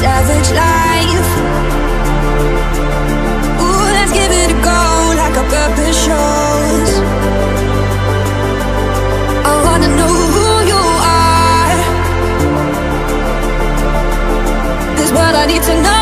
savage life. Ooh, let's give it a go, like our purpose shows. I wanna know who you are. What I need to know.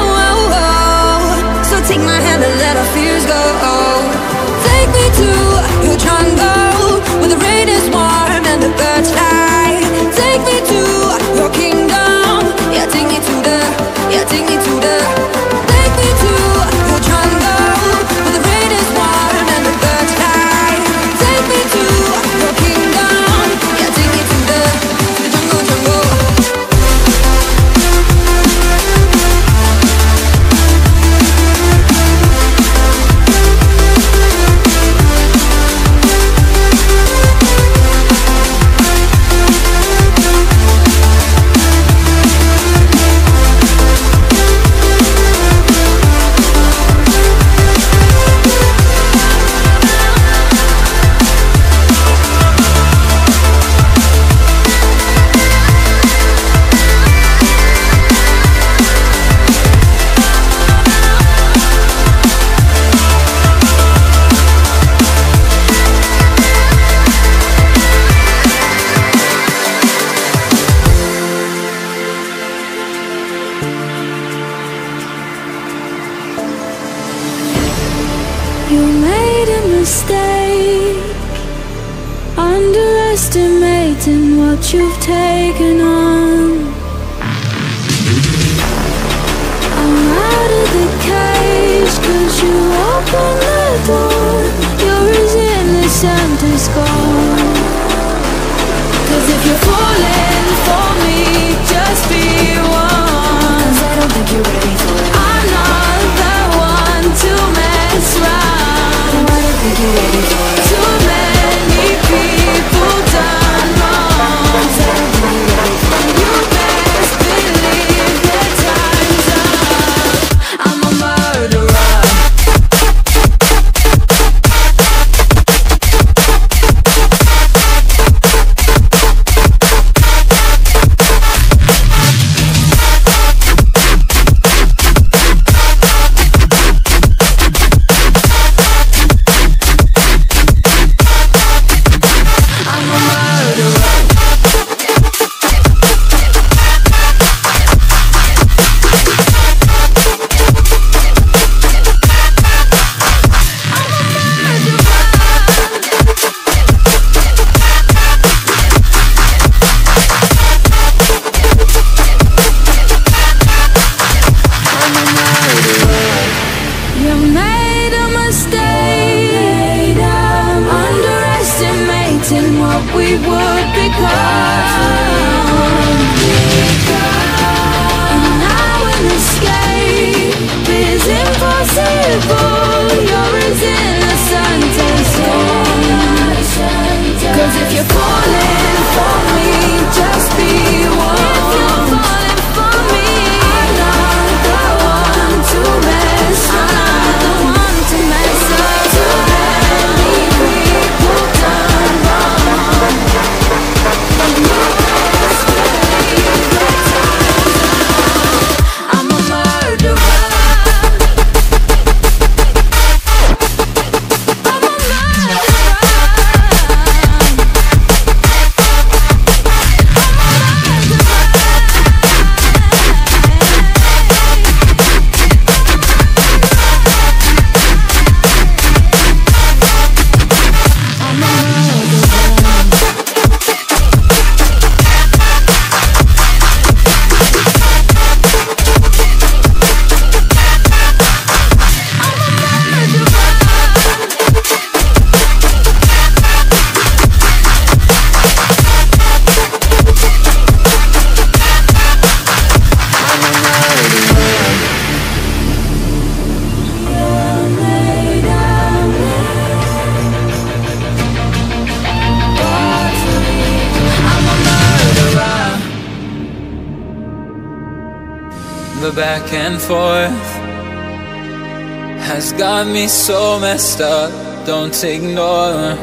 me so messed up, don't ignore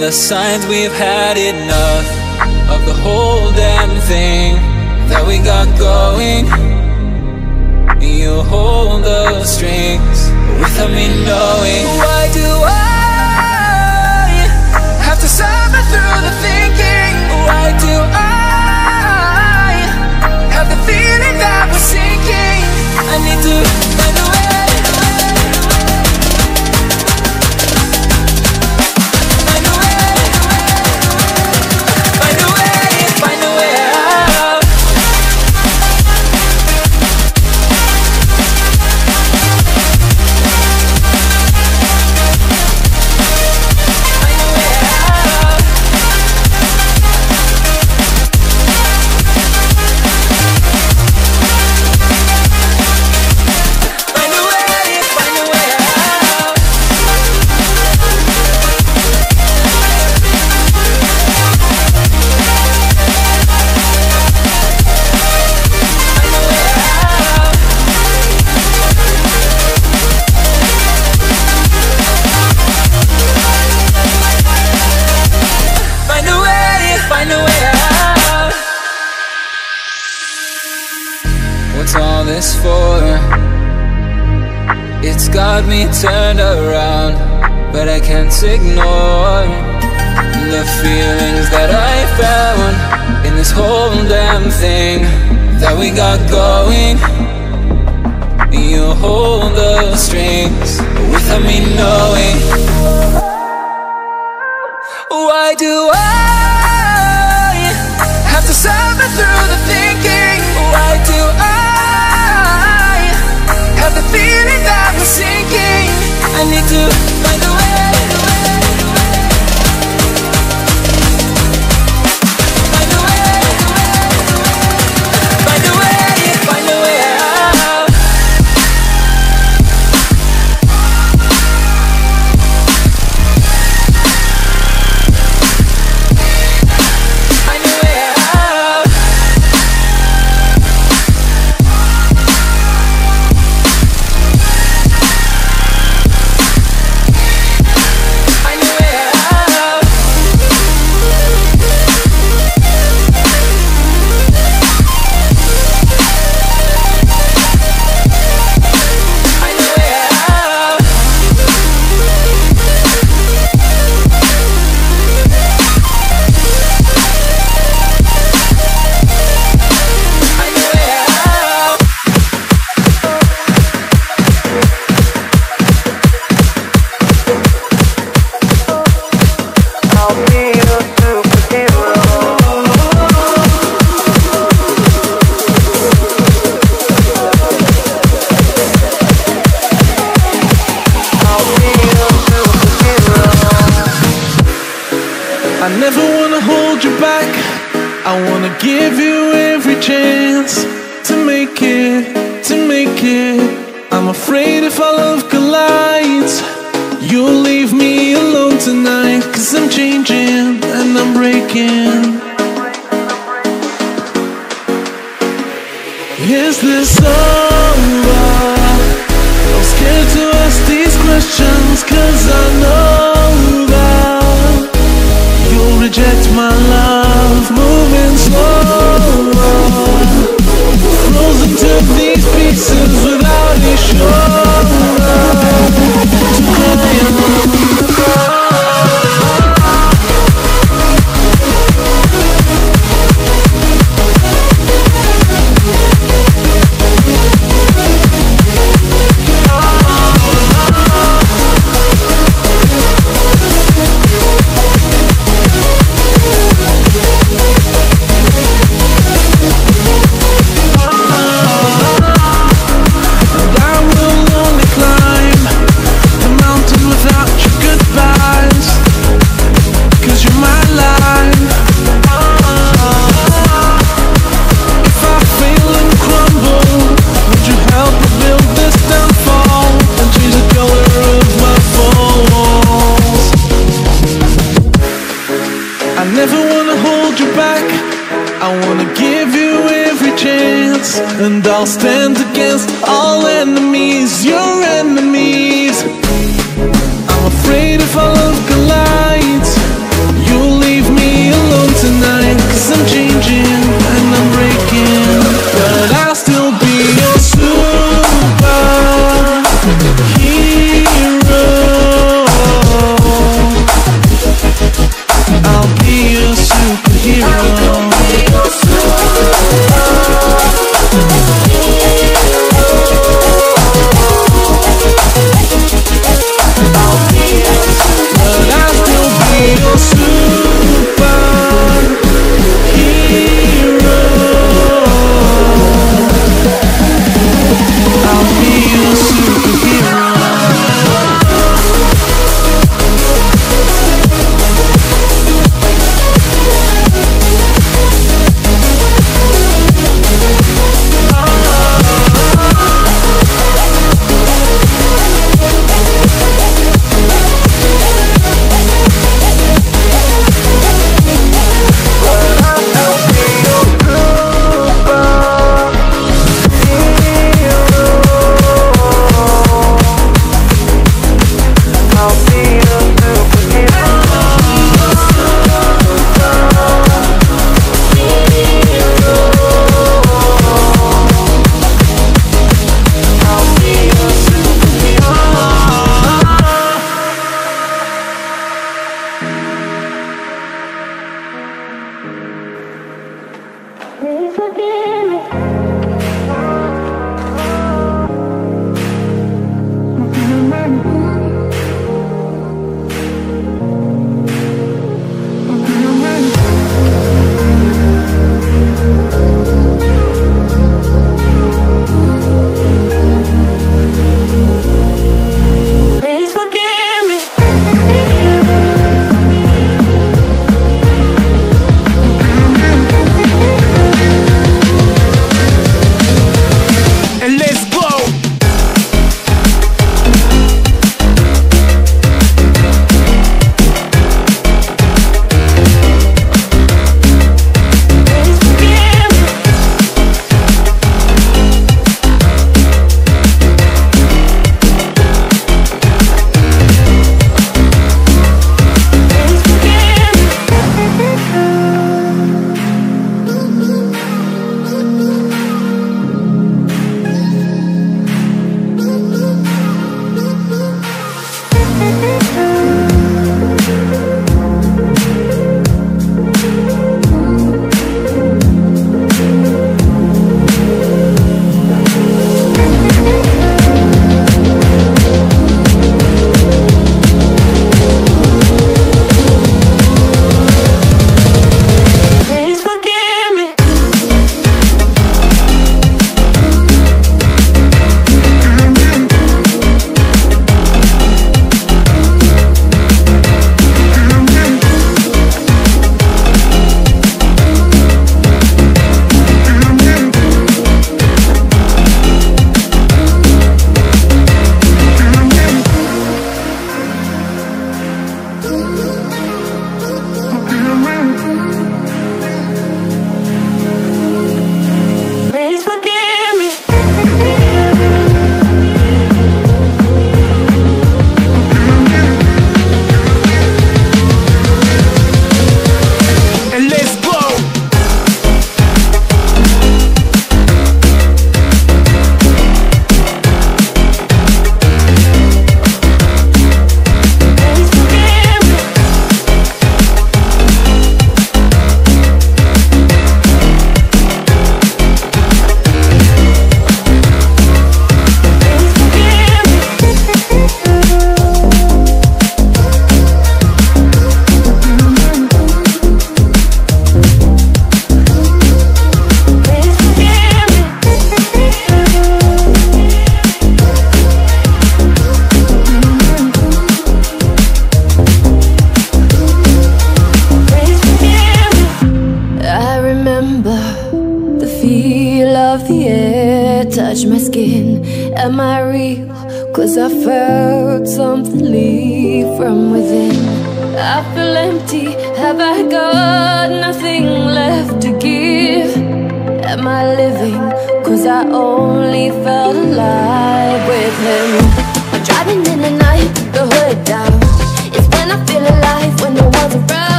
the signs we've had enough of the whole damn thing that we got going. You hold the strings without me knowing. Why do I have to suffer through the thinking? Why do I have the feeling that we're sinking? I need to.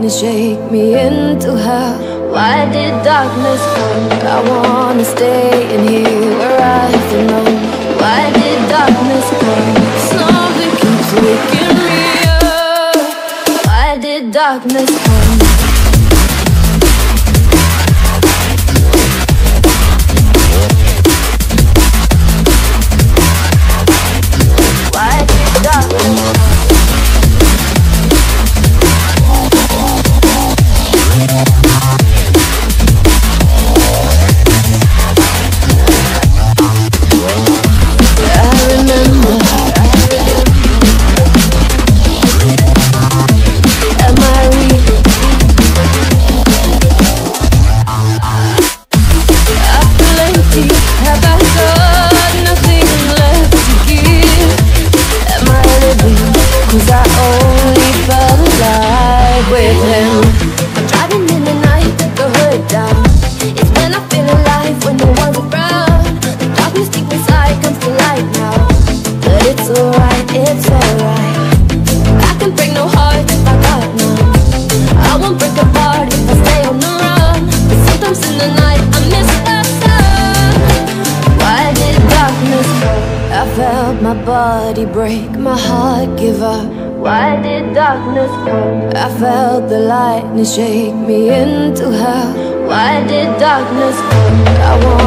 darkness shake me into hell? Why did darkness come? I wanna stay in here where I feel known. Why did darkness come? Something keeps waking me up. Why did darkness come? darkness shake me into hell? Why did darkness come? I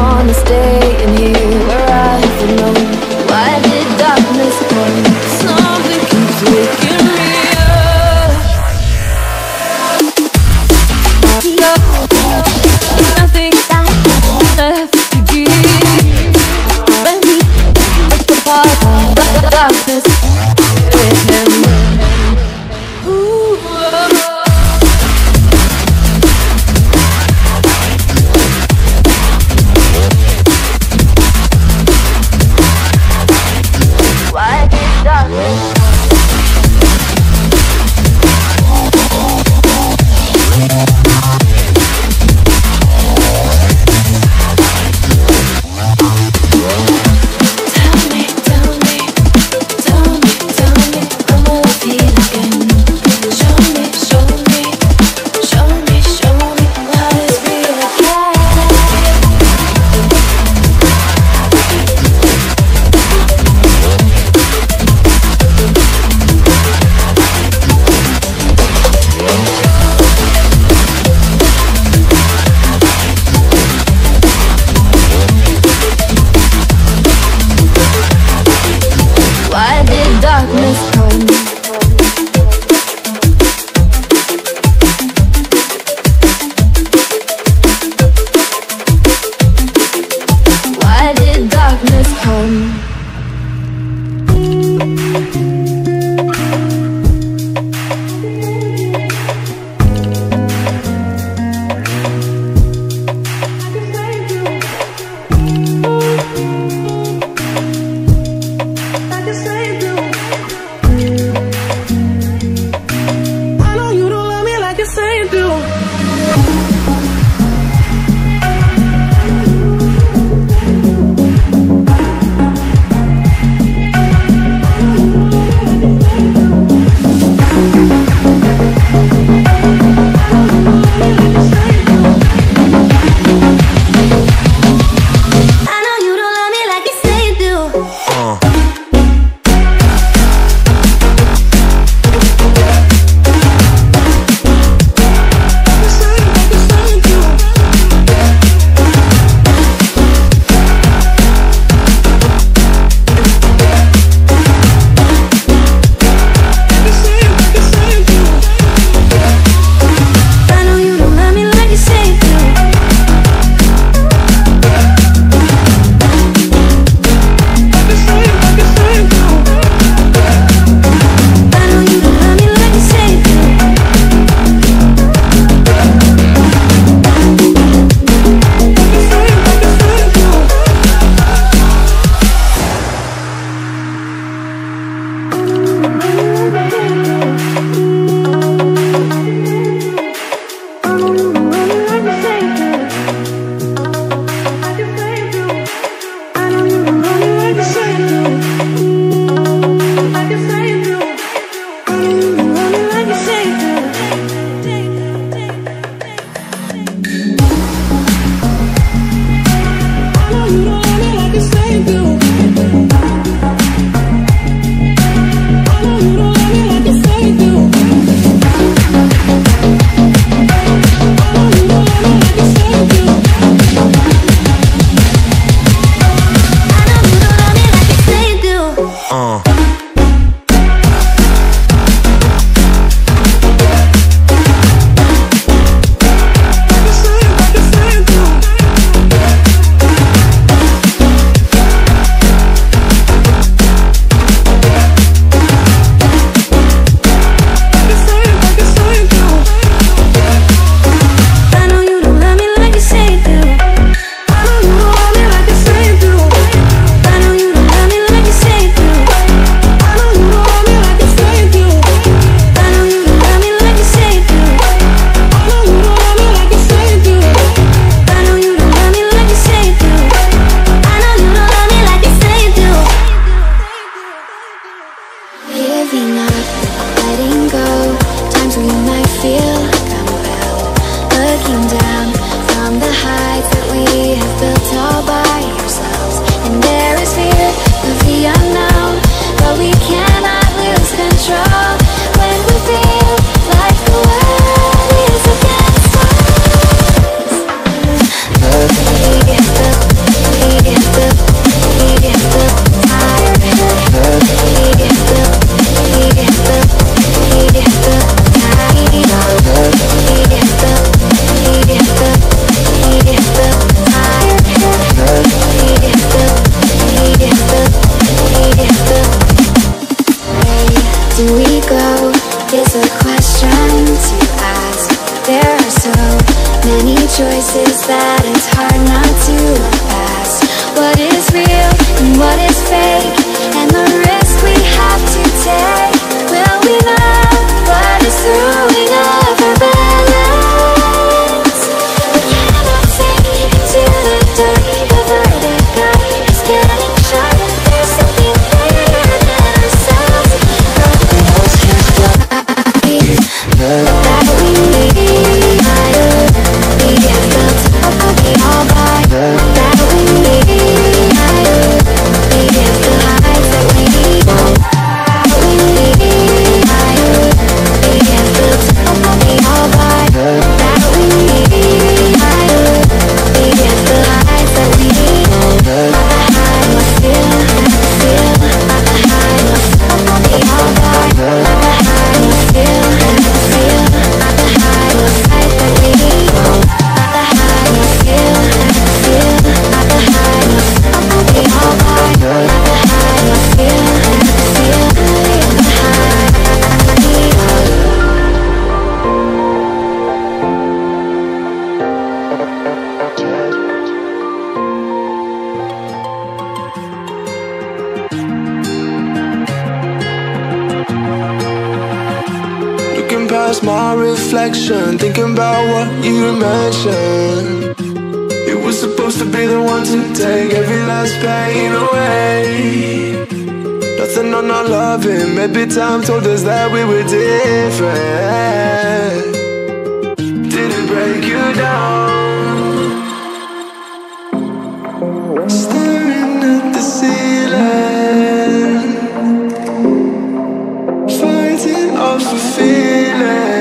on loving. Maybe time told us that we were different. Did it break you down? Staring at the ceiling, fighting off a feeling.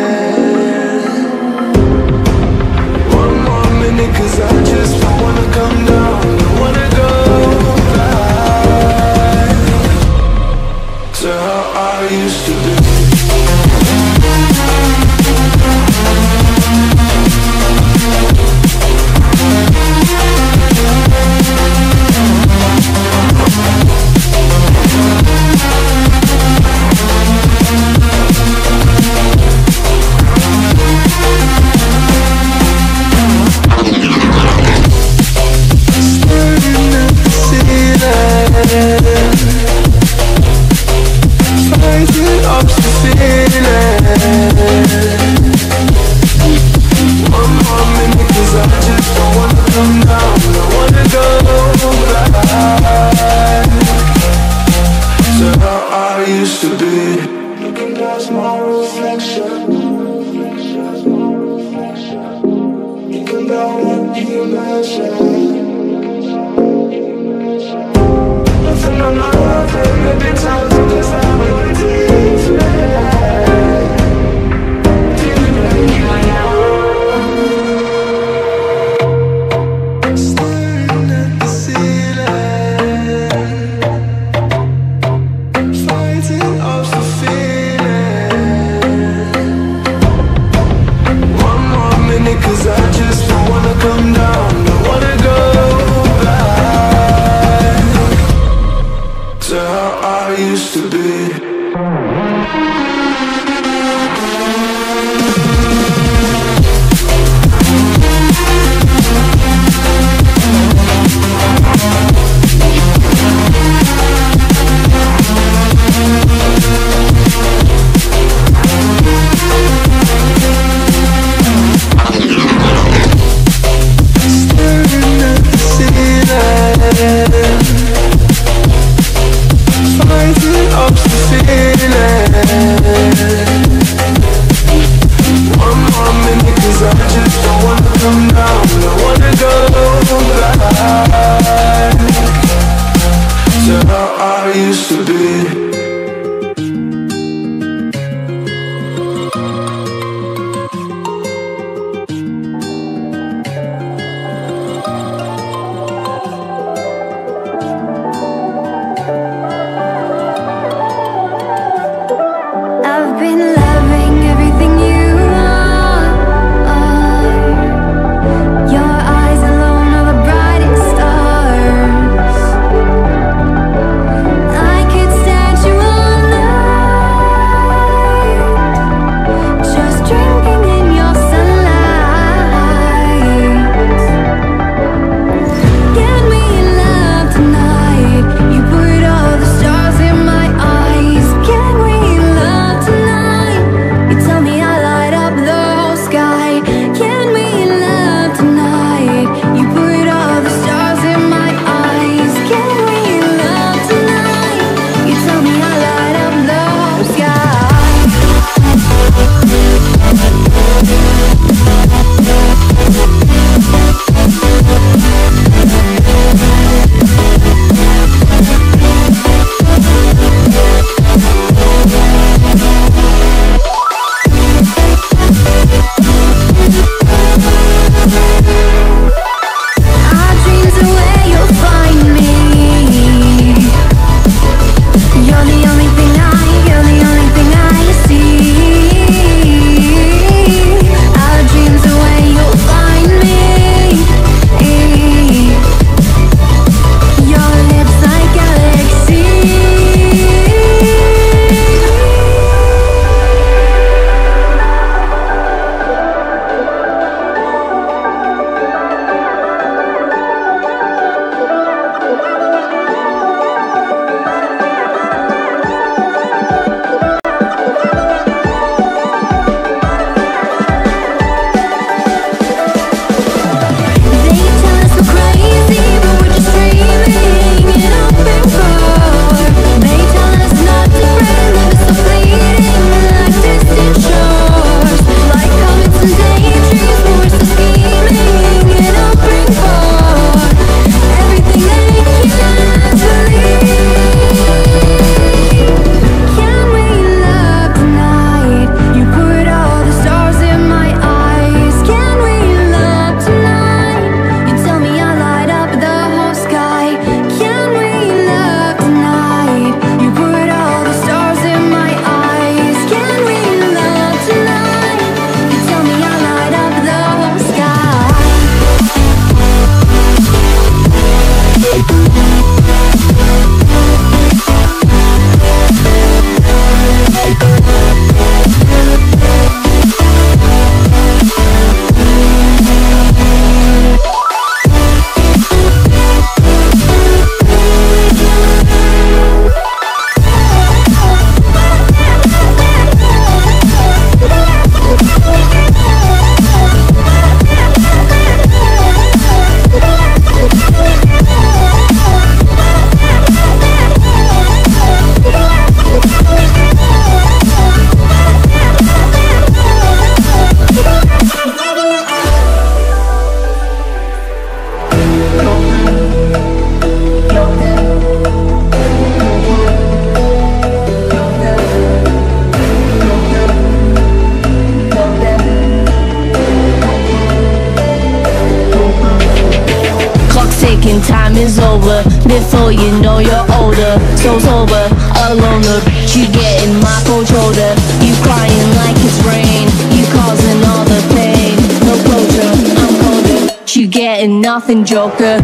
know you know you're older. So sober, alone. loner, but you getting my cold shoulder You crying like it's rain, you causing all the pain. No closure, I'm colder, you getting nothing joker.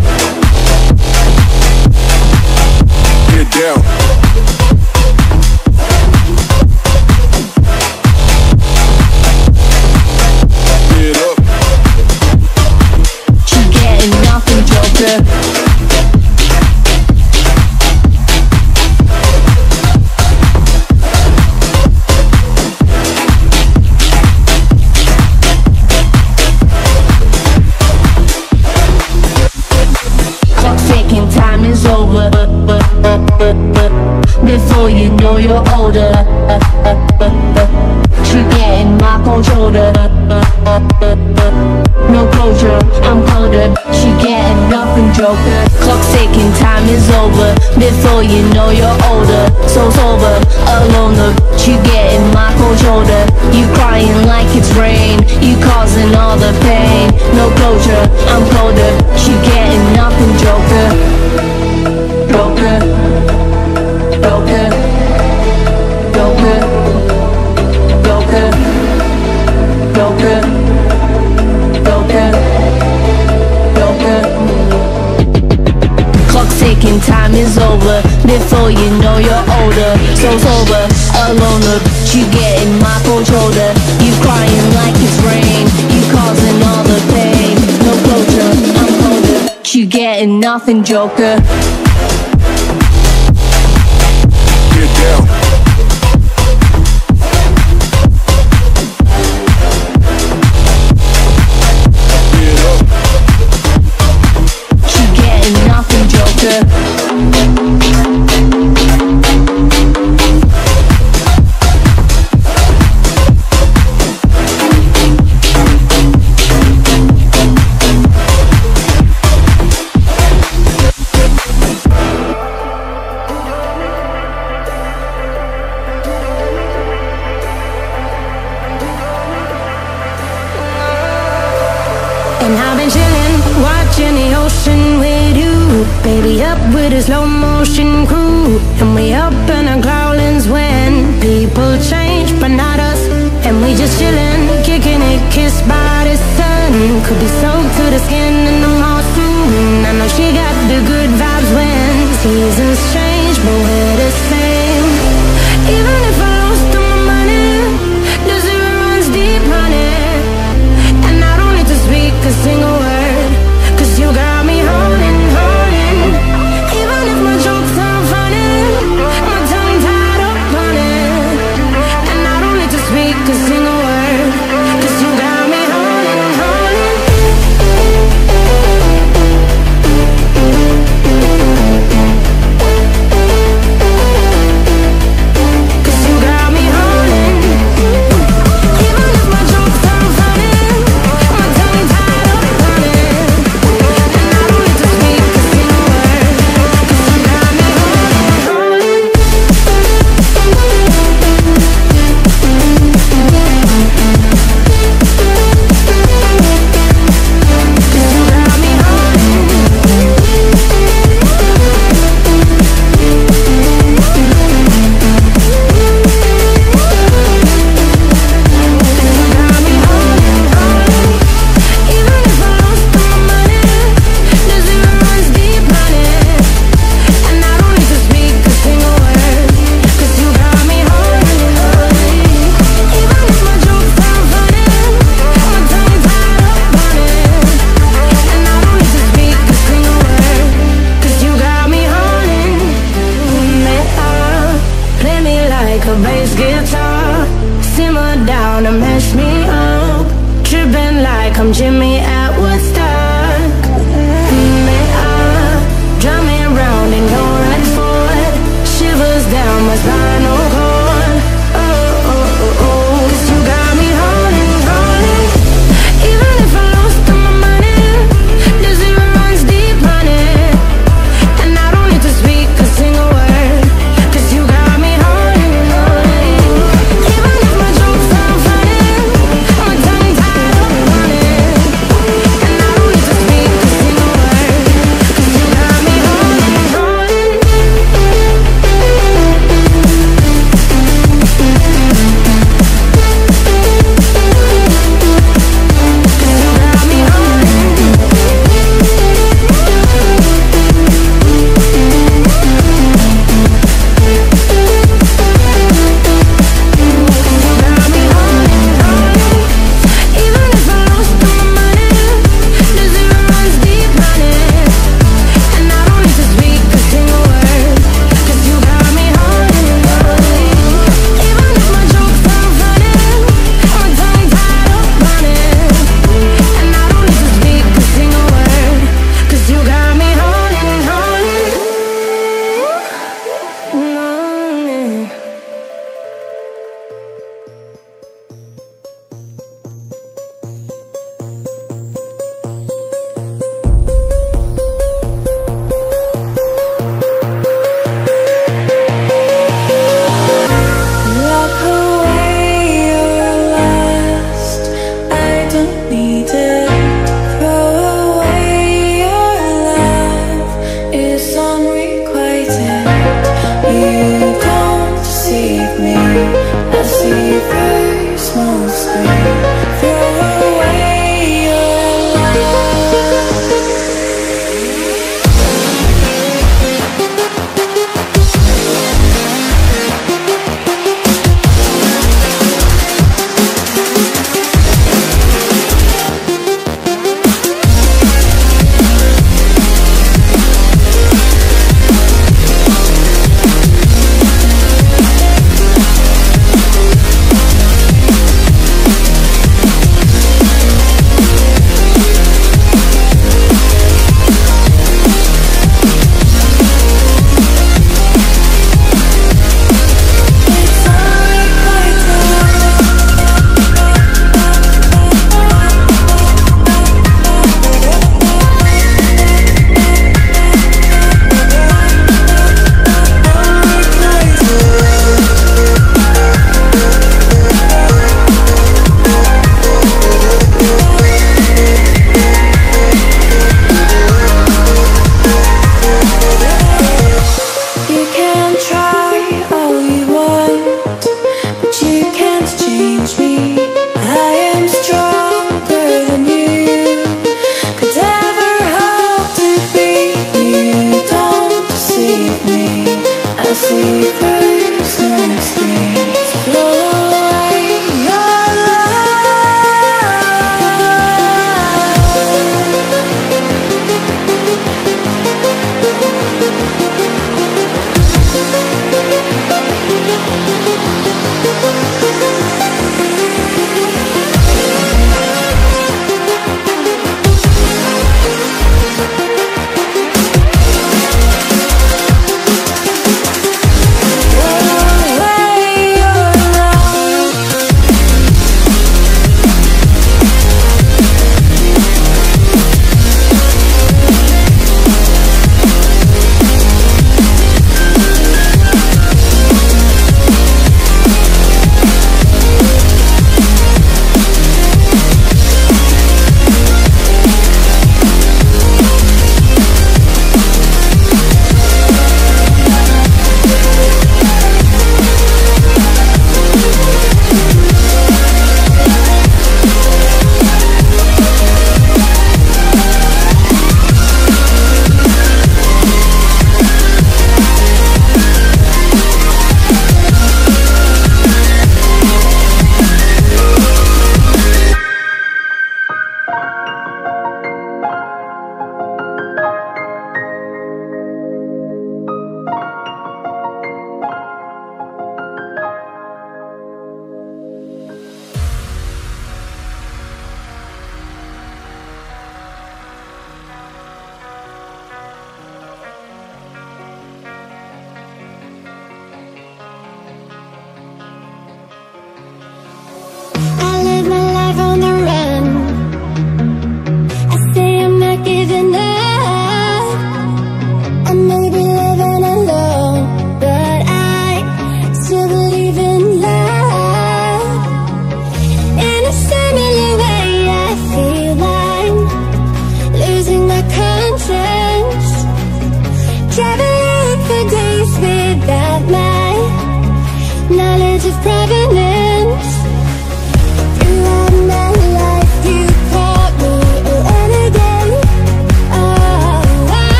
know you know you're older. So sober, alone, but you getting my controller You crying like it's rain, you causing all the pain. No closure, I'm colder, you getting nothing, Joker.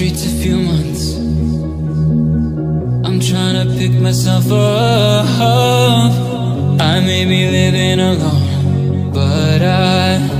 streets a few months. I'm trying to pick myself up. I may be living alone But I